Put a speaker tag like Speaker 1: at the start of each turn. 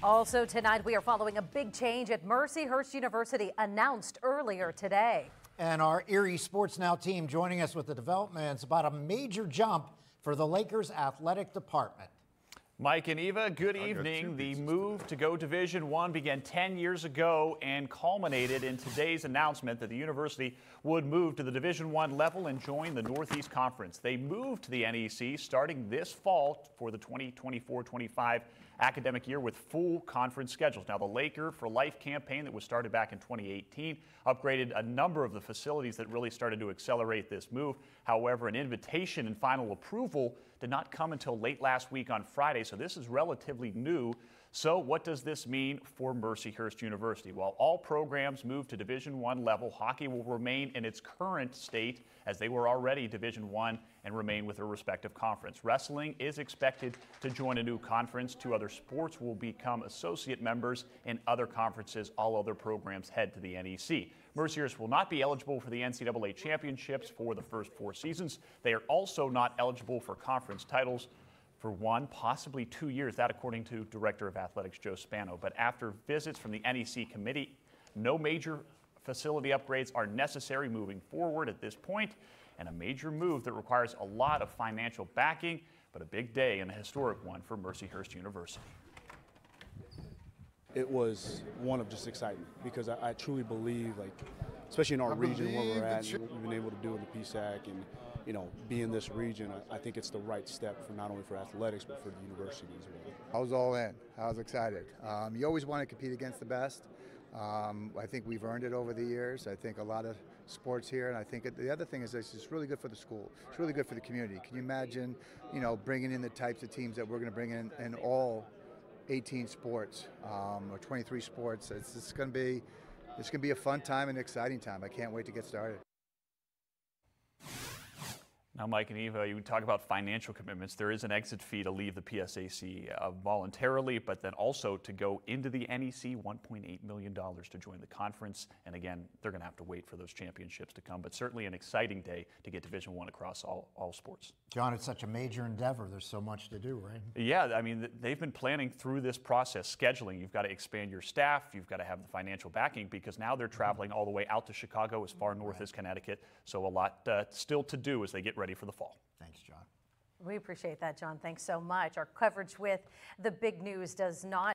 Speaker 1: Also tonight, we are following a big change at Mercyhurst University announced earlier today.
Speaker 2: And our Erie Sports Now team joining us with the developments about a major jump for the Lakers athletic department.
Speaker 3: Mike and Eva, good evening. The move to go Division One began 10 years ago and culminated in today's announcement that the university would move to the Division One level and join the Northeast Conference. They moved to the NEC starting this fall for the 2024-25 academic year with full conference schedules. Now, the Laker for Life campaign that was started back in 2018 upgraded a number of the facilities that really started to accelerate this move. However, an invitation and final approval did not come until late last week on Friday, so this is relatively new. So what does this mean for Mercyhurst University? While all programs move to Division One level, hockey will remain in its current state as they were already Division One and remain with their respective conference. Wrestling is expected to join a new conference. Two other sports will become associate members in other conferences. All other programs head to the NEC. Mercyhurst will not be eligible for the NCAA championships for the first four seasons. They are also not eligible for conference titles for one, possibly two years. That, according to Director of Athletics Joe Spano. But after visits from the NEC committee, no major facility upgrades are necessary moving forward at this point, and a major move that requires a lot of financial backing, but a big day and a historic one for Mercyhurst University.
Speaker 4: It was one of just excitement because I, I truly believe, like, especially in our I region where we're at, and what we've been able to do in the PSAC and you know, be in this region, I, I think it's the right step for not only for athletics but for the university as well.
Speaker 5: I was all in. I was excited. Um, you always want to compete against the best. Um, I think we've earned it over the years. I think a lot of sports here, and I think it, the other thing is it's just really good for the school. It's really good for the community. Can you imagine, you know, bringing in the types of teams that we're going to bring in in all 18 sports um, or 23 sports? It's, it's going to be it's going to be a fun time and exciting time. I can't wait to get started.
Speaker 3: Now, Mike and Eva, you talk about financial commitments. There is an exit fee to leave the PSAC uh, voluntarily, but then also to go into the NEC, $1.8 million to join the conference. And again, they're going to have to wait for those championships to come, but certainly an exciting day to get Division One across all, all sports.
Speaker 2: John, it's such a major endeavor. There's so much to do, right?
Speaker 3: Yeah, I mean, they've been planning through this process, scheduling. You've got to expand your staff, you've got to have the financial backing because now they're traveling all the way out to Chicago, as far north as Connecticut. So a lot uh, still to do as they get ready ready for the fall.
Speaker 2: Thanks, John.
Speaker 1: We appreciate that, John. Thanks so much. Our coverage with the big news does not